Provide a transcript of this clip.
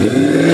Yeah.